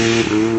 Gracias.